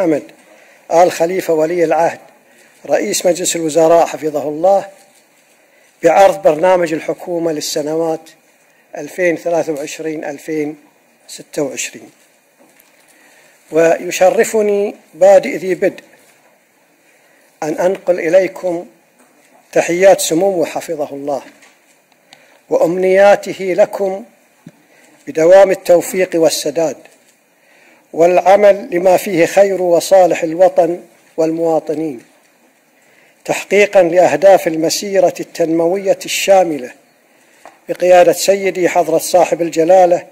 حمد آل خليفة ولي العهد رئيس مجلس الوزراء حفظه الله بعرض برنامج الحكومة للسنوات 2023-2026 ويشرفني بادئ ذي بدء أن أنقل إليكم تحيات سموه حفظه الله وأمنياته لكم بدوام التوفيق والسداد. والعمل لما فيه خير وصالح الوطن والمواطنين تحقيقا لأهداف المسيرة التنموية الشاملة بقيادة سيدي حضرة صاحب الجلالة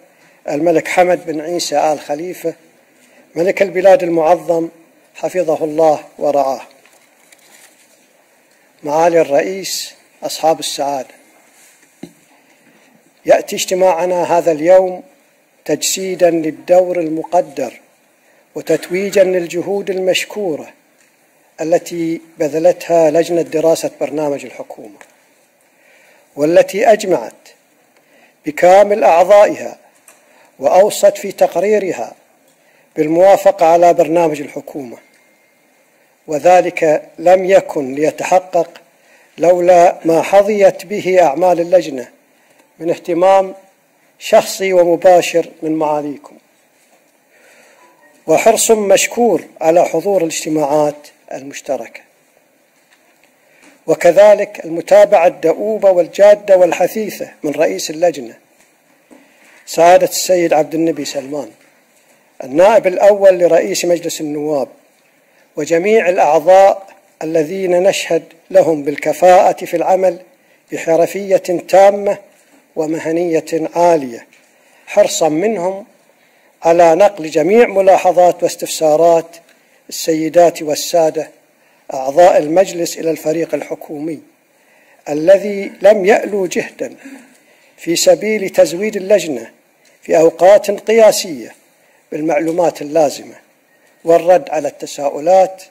الملك حمد بن عيسى آل خليفة ملك البلاد المعظم حفظه الله ورعاه. معالي الرئيس أصحاب السعادة يأتي اجتماعنا هذا اليوم تجسيدا للدور المقدر وتتويجا للجهود المشكورة التي بذلتها لجنة دراسة برنامج الحكومة والتي أجمعت بكامل أعضائها وأوصت في تقريرها بالموافقة على برنامج الحكومة. وذلك لم يكن ليتحقق لولا ما حظيت به أعمال اللجنة من اهتمام شخصي ومباشر من معاليكم. وحرص مشكور على حضور الاجتماعات المشتركة. وكذلك المتابعة الدؤوبة والجادة والحثيثة من رئيس اللجنة سعاده السيد عبد النبي سلمان النائب الأول لرئيس مجلس النواب وجميع الأعضاء الذين نشهد لهم بالكفاءة في العمل بحرفية تامة ومهنية عالية. حرصا منهم على نقل جميع ملاحظات واستفسارات السيدات والسادة أعضاء المجلس إلى الفريق الحكومي الذي لم يالوا جهدا في سبيل تزويد اللجنة في أوقات قياسية بالمعلومات اللازمة والرد على التساؤلات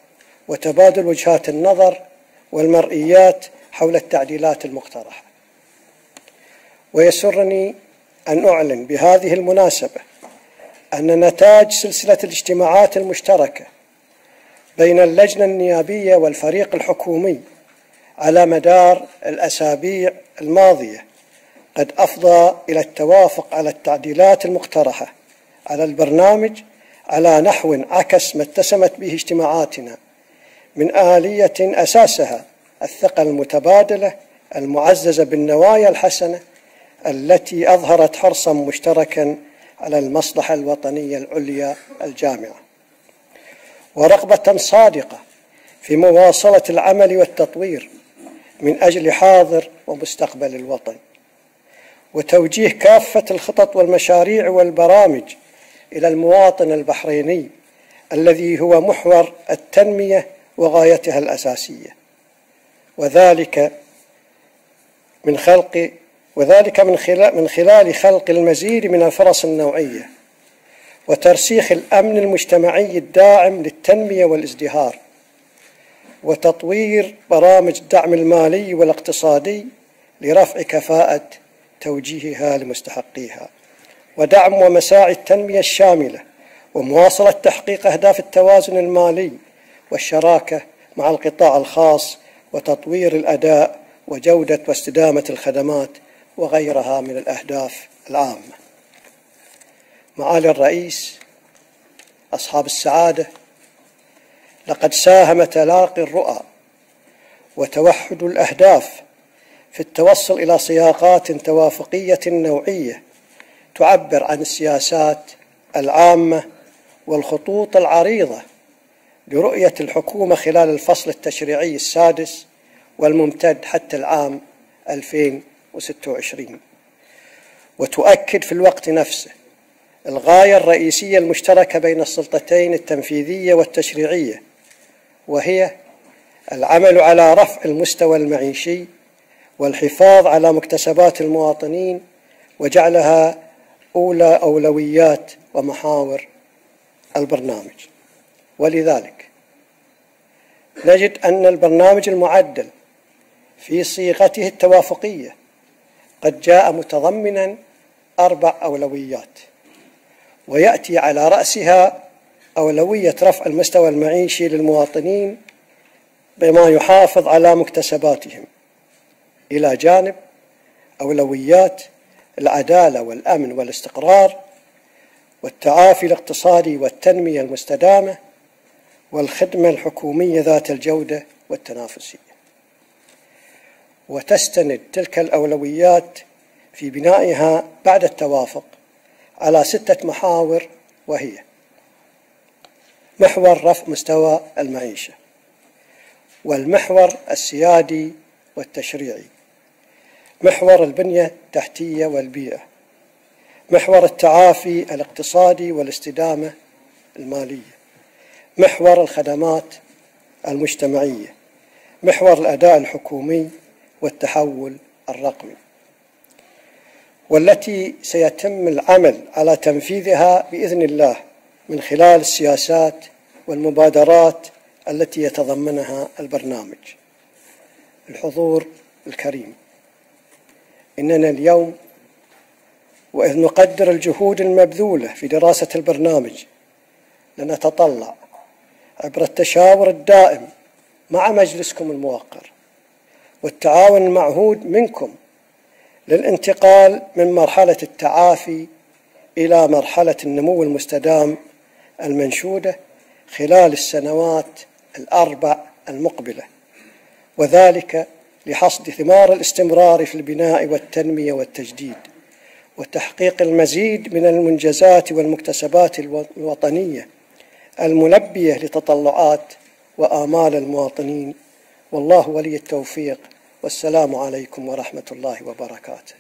وتبادل وجهات النظر والمرئيات حول التعديلات المقترحة. ويسرني أن أعلن بهذه المناسبة أن نتاج سلسلة الاجتماعات المشتركة بين اللجنة النيابية والفريق الحكومي على مدار الأسابيع الماضية قد أفضى إلى التوافق على التعديلات المقترحة على البرنامج على نحو عكس ما اتسمت به اجتماعاتنا من آلية أساسها الثقة المتبادلة المعززة بالنوايا الحسنة التي أظهرت حرصا مشتركا على المصلحة الوطنية العليا الجامعة. ورغبة صادقة في مواصلة العمل والتطوير من أجل حاضر ومستقبل الوطن. وتوجيه كافة الخطط والمشاريع والبرامج إلى المواطن البحريني الذي هو محور التنمية وغايتها الأساسية. وذلك من خلق وذلك من خلال, من خلال خلق المزيد من الفرص النوعية وترسيخ الأمن المجتمعي الداعم للتنمية والازدهار وتطوير برامج الدعم المالي والاقتصادي لرفع كفاءة توجيهها لمستحقيها ودعم ومساعي التنمية الشاملة ومواصلة تحقيق أهداف التوازن المالي والشراكة مع القطاع الخاص وتطوير الأداء وجودة واستدامة الخدمات وغيرها من الأهداف العامة معالي الرئيس أصحاب السعادة لقد ساهم تلاقي الرؤى وتوحد الأهداف في التوصل إلى صياغات توافقية نوعية تعبر عن السياسات العامة والخطوط العريضة لرؤية الحكومة خلال الفصل التشريعي السادس والممتد حتى العام 2020 1926 وتؤكد في الوقت نفسه الغاية الرئيسية المشتركة بين السلطتين التنفيذية والتشريعية وهي العمل على رفع المستوى المعيشي والحفاظ على مكتسبات المواطنين وجعلها أولى أولويات ومحاور البرنامج. ولذلك نجد أن البرنامج المعدل في صيغته التوافقية قد جاء متضمنا أربع أولويات ويأتي على رأسها أولوية رفع المستوى المعيشي للمواطنين بما يحافظ على مكتسباتهم. إلى جانب أولويات العدالة والأمن والاستقرار والتعافي الاقتصادي والتنمية المستدامة والخدمة الحكومية ذات الجودة والتنافسية. وتستند تلك الأولويات في بنائها بعد التوافق على ستة محاور وهي محور رفع مستوى المعيشة والمحور السيادي والتشريعي محور البنية التحتية والبيئة محور التعافي الاقتصادي والاستدامة المالية محور الخدمات المجتمعية محور الأداء الحكومي والتحول الرقمي والتي سيتم العمل على تنفيذها بإذن الله من خلال السياسات والمبادرات التي يتضمنها البرنامج. الحضور الكريم. إننا اليوم وإذ نقدر الجهود المبذولة في دراسة البرنامج لنتطلع عبر التشاور الدائم مع مجلسكم الموقر والتعاون المعهود منكم للانتقال من مرحلة التعافي إلى مرحلة النمو المستدام المنشودة خلال السنوات الأربع المقبلة وذلك لحصد ثمار الاستمرار في البناء والتنمية والتجديد وتحقيق المزيد من المنجزات والمكتسبات الوطنية الملبية لتطلعات وآمال المواطنين والله ولي التوفيق. والسلام عليكم ورحمة الله وبركاته.